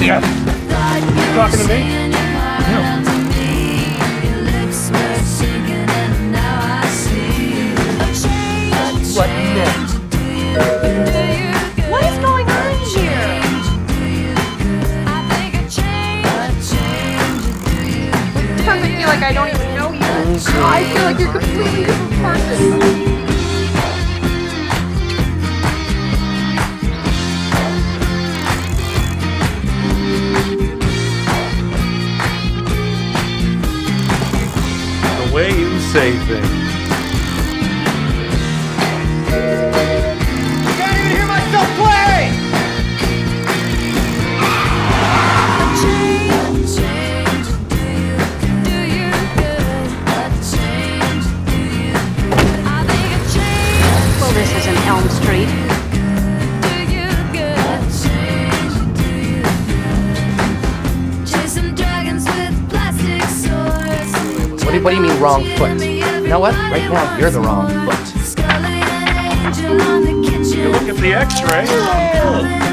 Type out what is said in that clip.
Yes. Yeah. You talking to me? Yeah. What next? What is going on here? Sometimes I feel like I don't even know you. I feel like you're completely different person. say things. What do, what do you mean wrong foot? You know what? Right now, you're the wrong foot. You look at the x-ray.